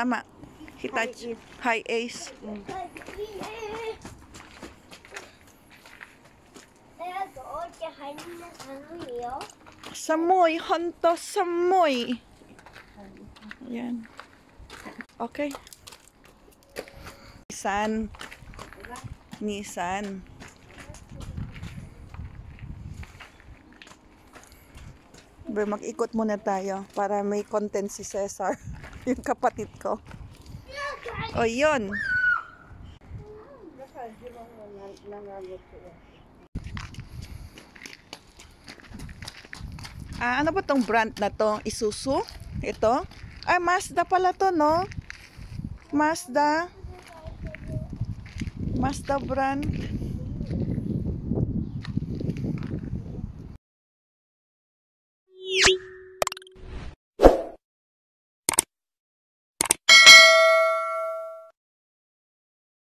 Tama. Hitachi. High Ace. Mm. Samoy. Honto samoy. Yan. Okay. Nissan. Nissan. Mag-ikot muna tayo para may content si Cesar. yung kapatid ko. O, yun. Ah, ano ba tong brand na to? Isuzu? Ito? Ay, Mazda pala to, no? Mazda. Mazda brand.